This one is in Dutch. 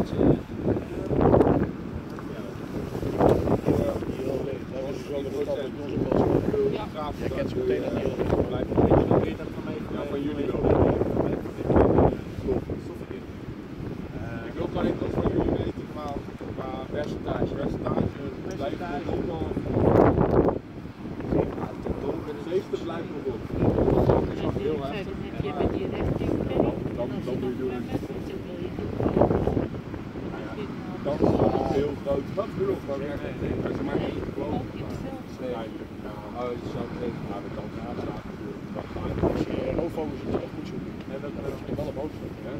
Ja, ik ze meteen een beetje van van. Ja, van jullie. Ik wil alleen dat jullie weten qua percentage. Percentage blijft 70 blijft Dan doe je het. Dan Dan is het heel groot. Dat wil ik gewoon echt. Maar ze maken het gewoon. Ja, oh, het zou weten. Maar de natuurlijk. Dat gaat niet. Als je roofvogels het echt moet zoeken, dan hebben we er wel een. Ja,